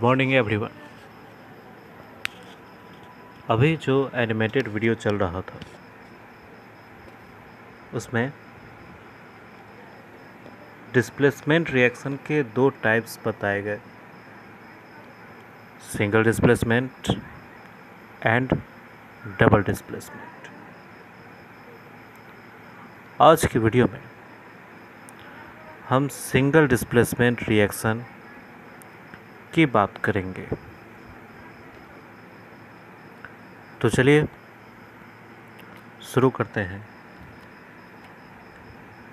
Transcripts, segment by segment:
Good morning everyone अभी जो animated video चल रहा था, उसमें डिस्प्लेसमेंट रिएक्शन के दो टाइप्स बताए गए। Single displacement and double displacement आज की वीडियो में हम सिंगल डिस्प्लेसमेंट रिएक्शन की बात करेंगे। तो चलिए, शुरू करते हैं।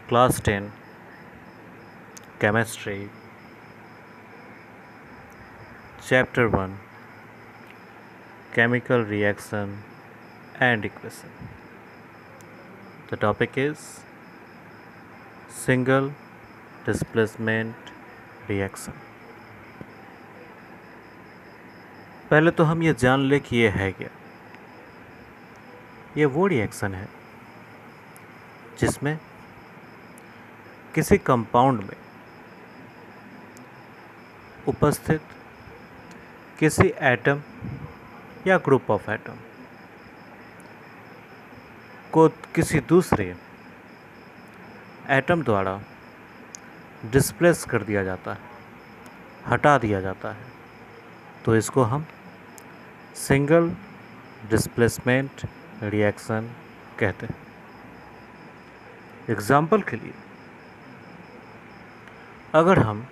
Class ten, chemistry. Chapter one chemical reaction and equation the topic is single displacement reaction पहले तो हम ये जान ले कि ये है क्या। ये वो रिएक्शन है जिसमें किसी कंपाउंड में उपस्थित किसी एटम या ग्रुप ऑफ़ एटम को किसी दूसरे एटम द्वारा डिस्प्लेस कर दिया जाता है, हटा दिया जाता है। तो इसको हम सिंगल डिस्प्लेसमेंट रिएक्शन कहते हैं। एग्ज़ाम्पल के लिए, अगर हम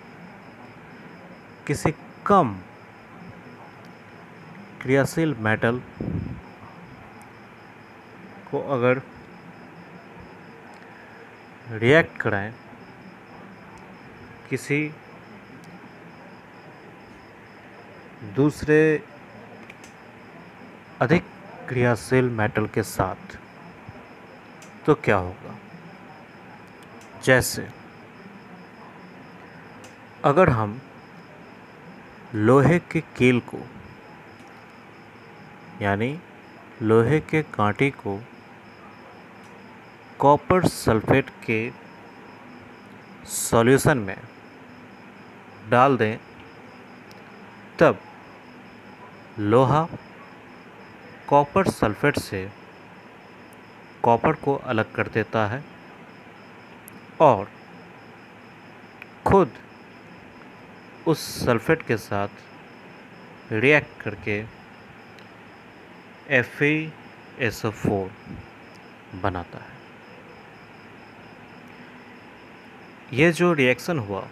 किसी कम क्रियाशील मेटल को अगर रिएक्ट कराएँ किसी दूसरे अधिक क्रियाशील मेटल के साथ तो क्या होगा? जैसे, अगर हम लोहे के कील को, यानी लोहे के कांटे को कॉपर सल्फेट के सॉल्यूशन में डाल दें, तब लोहा कॉपर सल्फेट से कॉपर को अलग कर देता है और खुद उस सल्फेट के साथ रिएक्ट करके एफ़ एस फोर बनाता है। ये जो रिएक्शन हुआ,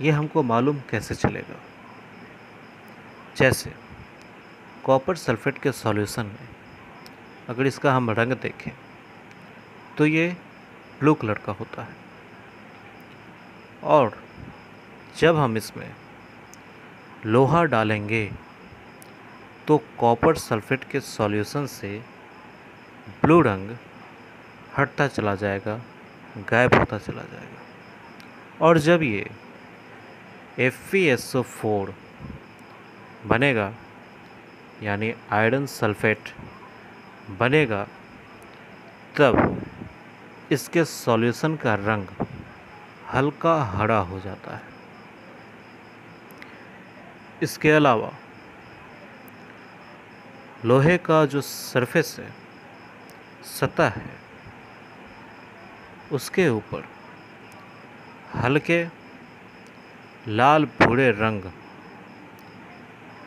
ये हमको मालूम कैसे चलेगा? जैसे कॉपर सल्फेट के सॉल्यूशन में, अगर इसका हम रंग देखें तो ये ब्लू कलर का होता है। और जब हम इसमें लोहा डालेंगे तो कॉपर सल्फेट के सॉल्यूशन से ब्लू रंग हटता चला जाएगा, गायब होता चला जाएगा। और जब ये एफ़ बनेगा यानी आयरन सल्फेट बनेगा, तब इसके सॉल्यूशन का रंग हल्का हरा हो जाता है। इसके अलावा, लोहे का जो सरफेस है, सतह है, उसके ऊपर हल्के लाल भूरे रंग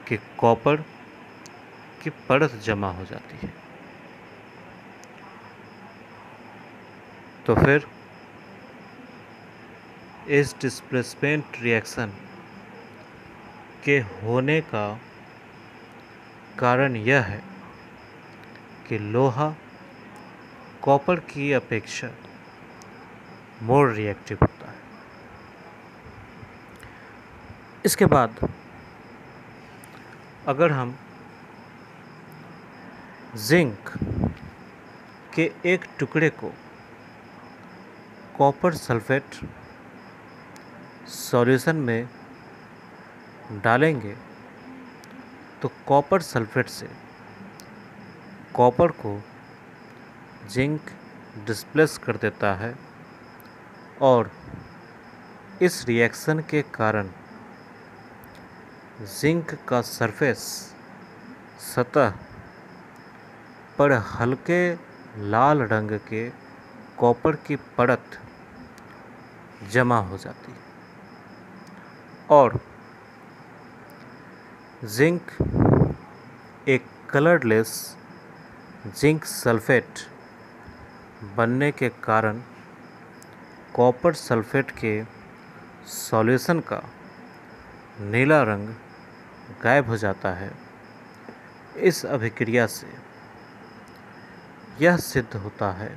के कॉपर की परत जमा हो जाती है। तो फिर इस डिस्प्लेसमेंट रिएक्शन के होने का कारण यह है कि लोहा कॉपर की अपेक्षा मोर रिएक्टिव होता है। इसके बाद अगर हम जिंक के एक टुकड़े को कॉपर सल्फेट सॉल्यूशन में डालेंगे तो कॉपर सल्फेट से कॉपर को जिंक डिस्प्लेस कर देता है और इस रिएक्शन के कारण जिंक का सरफेस सतह पर हल्के लाल रंग के कॉपर की परत जमा हो जाती। और जिंक, एक कलरलेस जिंक सल्फेट बनने के कारण कॉपर सल्फेट के सॉल्यूशन का नीला रंग गायब हो जाता है। इस अभिक्रिया से यह सिद्ध होता है।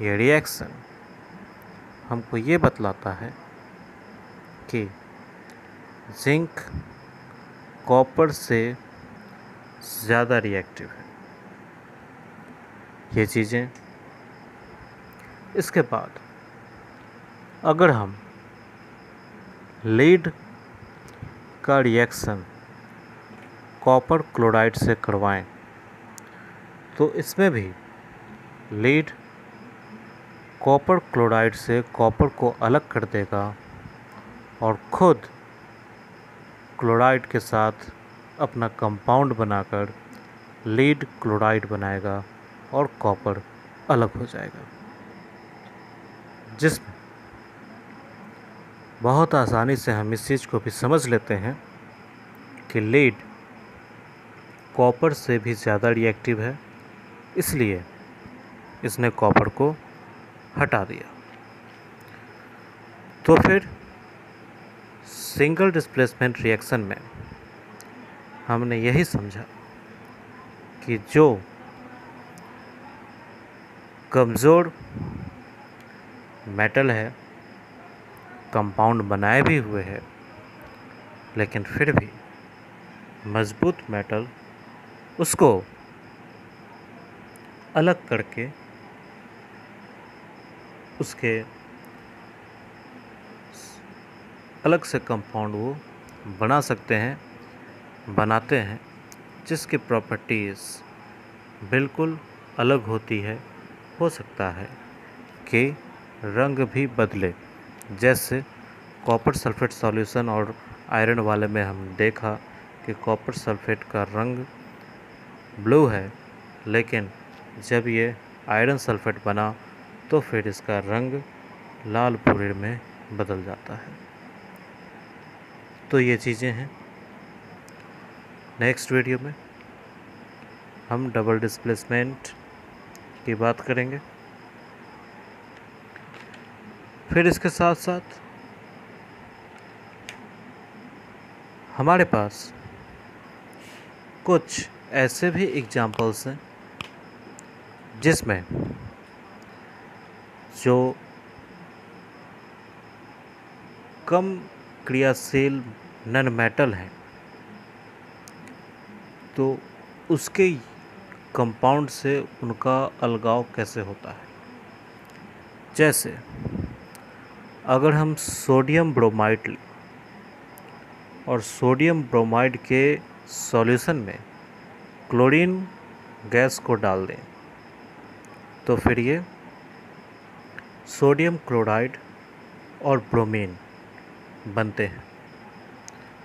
ये रिएक्शन हमको ये बतलाता है कि जिंक कॉपर से ज़्यादा रिएक्टिव है। ये चीज़ें, इसके बाद अगर हम लीड का रिएक्शन कॉपर क्लोराइड से करवाएँ तो इसमें भी लीड कॉपर क्लोराइड से कॉपर को अलग कर देगा और खुद क्लोराइड के साथ अपना कंपाउंड बनाकर लीड क्लोराइड बनाएगा और कॉपर अलग हो जाएगा। जिसमें बहुत आसानी से हम इस चीज़ को भी समझ लेते हैं कि लीड कॉपर से भी ज़्यादा रिएक्टिव है। इसलिए इसने कॉपर को हटा दिया। तो फिर सिंगल डिस्प्लेसमेंट रिएक्शन में हमने यही समझा कि जो कमज़ोर मेटल है, कंपाउंड बनाए भी हुए हैं, लेकिन फिर भी मज़बूत मेटल, उसको अलग करके उसके अलग से कंपाउंड वो बना सकते हैं, बनाते हैं, जिसकी प्रॉपर्टीज़ बिल्कुल अलग होती है, हो सकता है कि रंग भी बदले। जैसे कॉपर सल्फेट सॉल्यूशन और आयरन वाले में हम देखा कि कॉपर सल्फेट का रंग ब्लू है, लेकिन जब ये आयरन सल्फेट बना तो फिर इसका रंग लाल भूरे में बदल जाता है। तो ये चीज़ें हैं। नेक्स्ट वीडियो में हम डबल डिस्प्लेसमेंट की बात करेंगे। फिर इसके साथ साथ हमारे पास कुछ ऐसे भी एग्जाम्पल्स हैं जिसमें जो कम क्रियाशील नन मेटल हैं तो उसके कंपाउंड से उनका अलगाव कैसे होता है? जैसे, अगर हम सोडियम ब्रोमाइड लें, और सोडियम ब्रोमाइड के सॉल्यूशन में क्लोरीन गैस को डाल दें तो फिर ये सोडियम क्लोराइड और ब्रोमीन बनते हैं।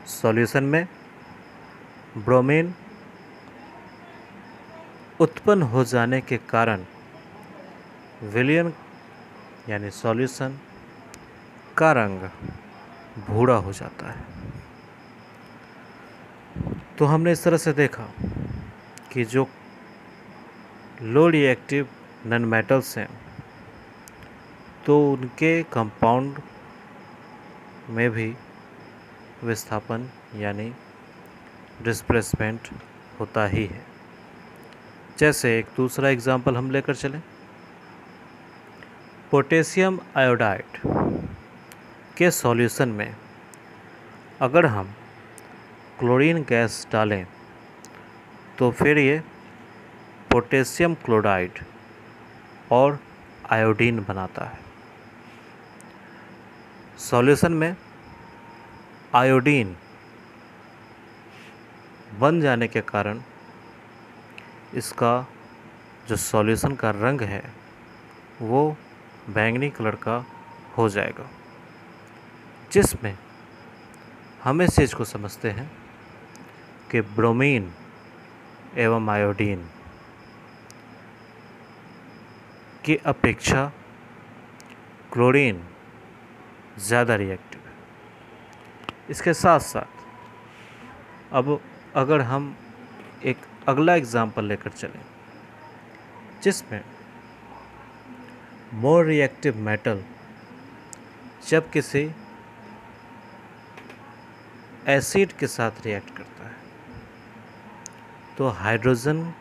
सॉल्यूशन में ब्रोमीन उत्पन्न हो जाने के कारण विलियन, यानी सॉल्यूशन का रंग भूरा हो जाता है। तो हमने इस तरह से देखा कि जो लो रिएक्टिव नन मेटल्स हैं तो उनके कंपाउंड में भी विस्थापन यानी डिस्प्लेसमेंट होता ही है। जैसे एक दूसरा एग्जांपल हम लेकर चलें। पोटेशियम आयोडाइड के सॉल्यूशन में अगर हम क्लोरीन गैस डालें तो फिर ये पोटेशियम क्लोराइड और आयोडीन बनाता है। सॉल्यूशन में आयोडीन बन जाने के कारण इसका जो सॉल्यूशन का रंग है, वो बैंगनी कलर का हो जाएगा। जिसमें हम इस चीज़ को समझते हैं कि ब्रोमीन एवं आयोडीन की अपेक्षा क्लोरीन ज़्यादा रिएक्टिव है। इसके साथ साथ अब अगर हम एक अगला एग्ज़ाम्पल लेकर चलें, जिसमें मोर रिएक्टिव मेटल जब किसी एसिड के साथ रिएक्ट करता है तो हाइड्रोजन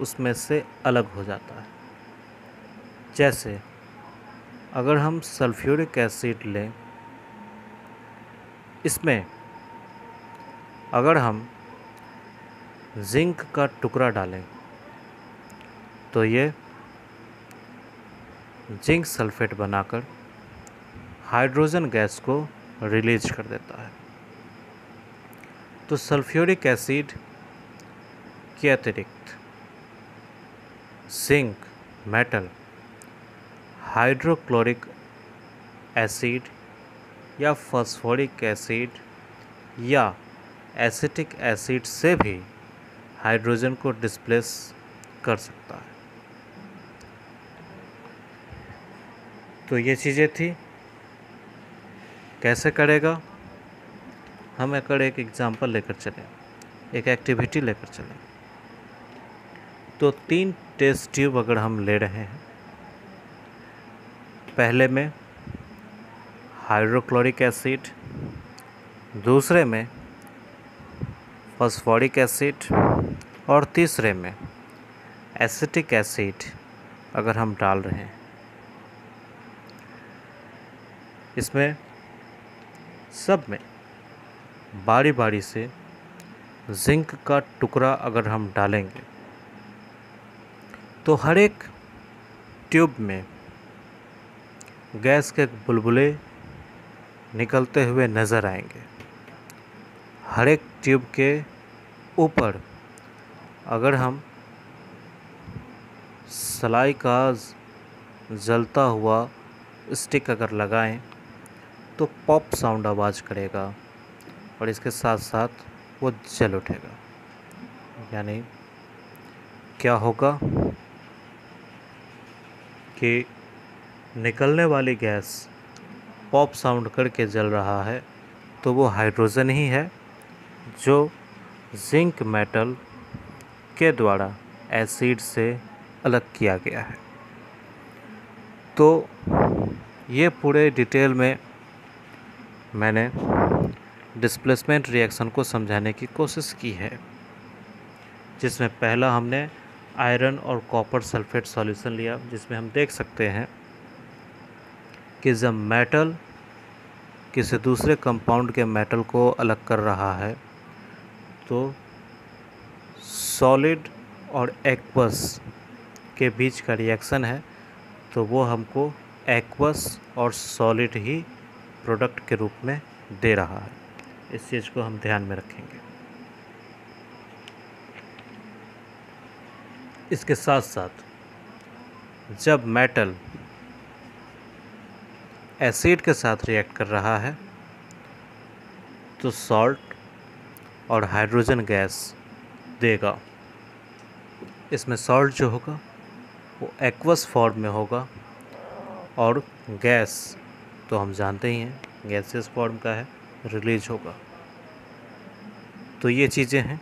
उसमें से अलग हो जाता है। जैसे अगर हम सल्फ्यूरिक एसिड लें, इसमें अगर हम जिंक का टुकड़ा डालें तो ये जिंक सल्फेट बनाकर हाइड्रोजन गैस को रिलीज़ कर देता है। तो सल्फ्यूरिक एसिड के अतिरिक्त जिंक, मेटल हाइड्रोक्लोरिक एसिड या फॉस्फोरिक एसिड या एसिटिक एसिड से भी हाइड्रोजन को डिस्प्लेस कर सकता है। तो ये चीज़ें थी। कैसे करेगा? हम अगर एक एग्ज़ाम्पल लेकर चलें, एक एक्टिविटी लेकर चलें। तो तीन टेस्ट ट्यूब अगर हम ले रहे हैं पहले में हाइड्रोक्लोरिक एसिड, दूसरे में फॉस्फोरिक एसिड और तीसरे में एसिटिक एसिड अगर हम डाल रहे हैं। इसमें सब में बारी बारी से जिंक का टुकड़ा अगर हम डालेंगे तो हर एक ट्यूब में गैस के बुलबुले निकलते हुए नज़र आएँगे। हर एक ट्यूब के ऊपर अगर हम सलाई का जलता हुआ स्टिक अगर लगाएँ तो पॉप साउंड आवाज़ करेगा और इसके साथ साथ वो जल उठेगा। यानी क्या होगा कि निकलने वाली गैस पॉप साउंड करके जल रहा है तो वो हाइड्रोजन ही है, जो जिंक मेटल के द्वारा एसिड से अलग किया गया है। तो ये पूरे डिटेल में मैंने डिस्प्लेसमेंट रिएक्शन को समझाने की कोशिश की है, जिसमें पहला हमने आयरन और कॉपर सल्फेट सॉल्यूशन लिया, जिसमें हम देख सकते हैं कि जब मेटल किसी दूसरे कंपाउंड के मेटल को अलग कर रहा है। तो सॉलिड और एक्वस के बीच का रिएक्शन है तो वो हमको एक्वस और सॉलिड ही प्रोडक्ट के रूप में दे रहा है। इस चीज़ को हम ध्यान में रखेंगे। इसके साथ साथ जब मेटल एसिड के साथ रिएक्ट कर रहा है तो सॉल्ट और हाइड्रोजन गैस देगा। इसमें सॉल्ट जो होगा, वो एक्वस फॉर्म में होगा और गैस तो हम जानते ही हैं गैसेस फॉर्म का है रिलीज़ होगा। तो ये चीज़ें हैं।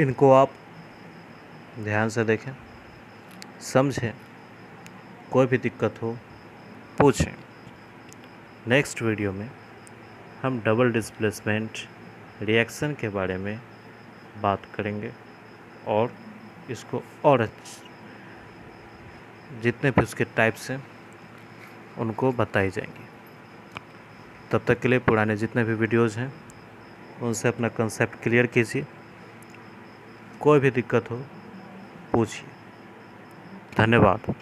इनको आप ध्यान से देखें, समझें। कोई भी दिक्कत हो, पूछें। नेक्स्ट वीडियो में हम डबल डिस्प्लेसमेंट रिएक्शन के बारे में बात करेंगे और इसको और जितने भी उसके टाइप्स हैं, उनको बताई जाएँगी। तब तक के लिए पुराने जितने भी वीडियोज़ हैं, उनसे अपना कंसेप्ट क्लियर कीजिए। कोई भी दिक्कत हो, पूछिए। धन्यवाद।